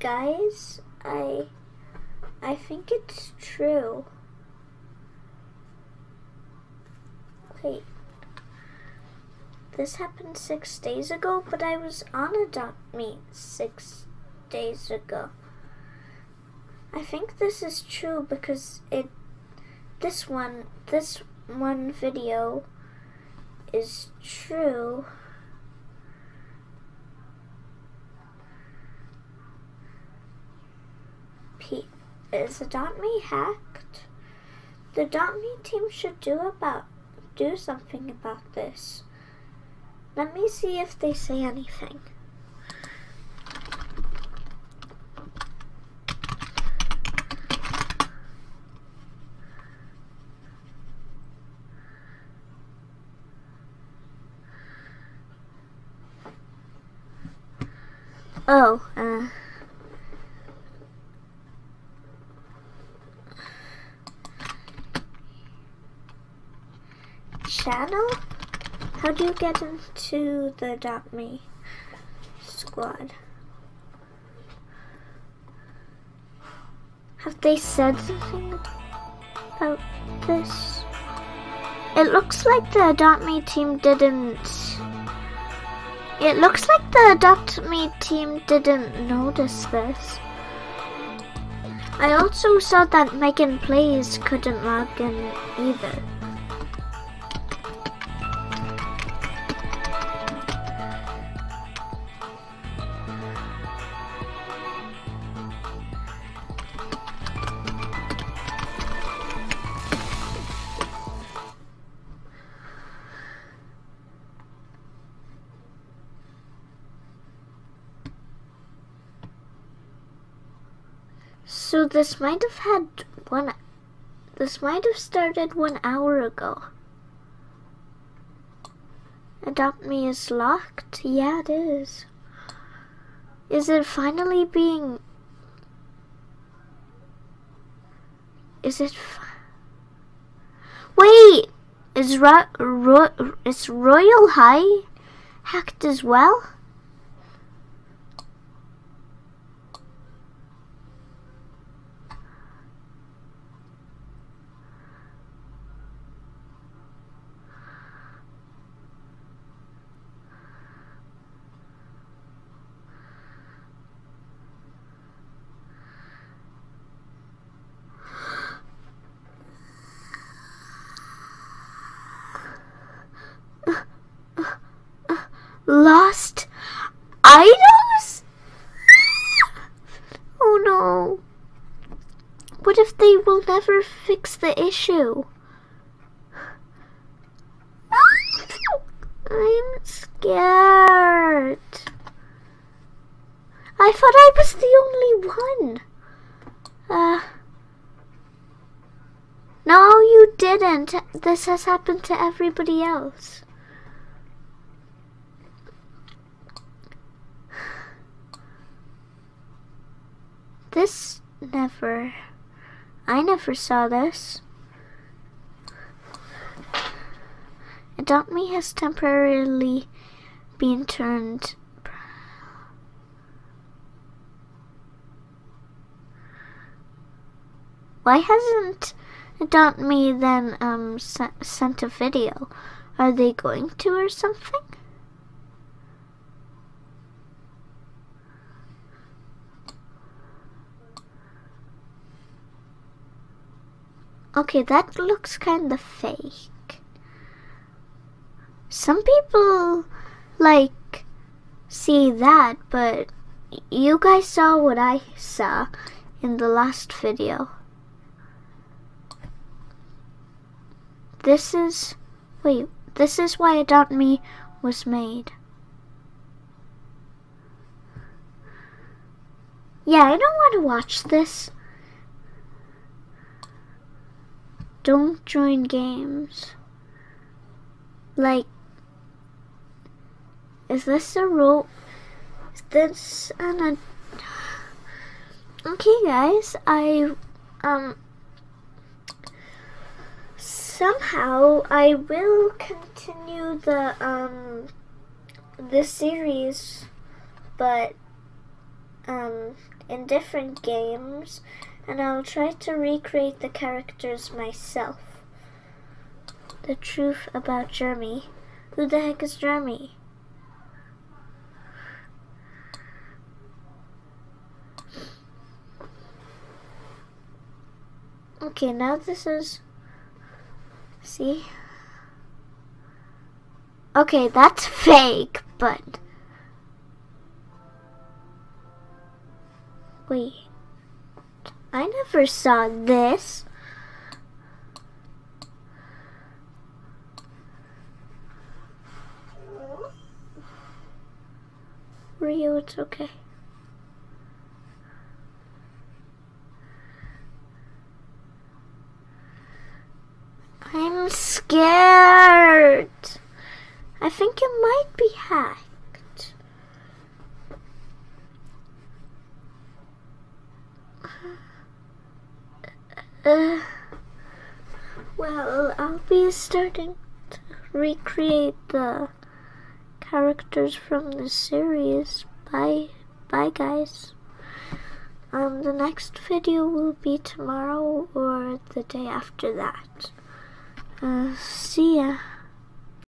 guys, I I think it's true. Wait. This happened six days ago, but I was on a Adopt Me six days ago. I think this is true because it this one this one video is true. Is Adopt Me hacked? The Adopt Me team should do about do something about this. Let me see if they say anything. Oh, uh. Channel? How do you get into the Adopt Me squad? Have they said something about this? It looks like the Adopt Me team didn't. It looks like the Adopt Me team didn't notice this. I also saw that Megan Plays couldn't log in either. So this might have had one. This might have started one hour ago. Adopt Me is locked? Yeah, it is. Is it finally being. Is it. Wait! Is, Ro- Ro- is Royal High hacked as well? Lost items? Oh no. What if they will never fix the issue? I'm scared. I thought I was the only one. Uh. No, you didn't. This has happened to everybody else. This never. I never saw this. Adopt Me has temporarily been turned. Why hasn't Adopt Me then um se- sent a video? Are they going to or something? Okay, that looks kind of fake. Some people like see that, but you guys saw what I saw in the last video. This is wait, this is why Adopt Me was made. Yeah, I don't want to watch this. Don't join games. Like, is this a rule? Is this an? Ad- okay, guys. I um somehow I will continue the um this series, but um, in different games and I'll try to recreate the characters myself. The truth about Jeremy. Who the heck is Jeremy? Okay, now this is. See? Okay, that's fake, but. Wait. I never saw this. Rio, it's okay. I'm scared. I think it might be hacked. Uh, well, I'll be starting to recreate the characters from the series. Bye, bye, guys. Um, the next video will be tomorrow or the day after that. Uh, see ya.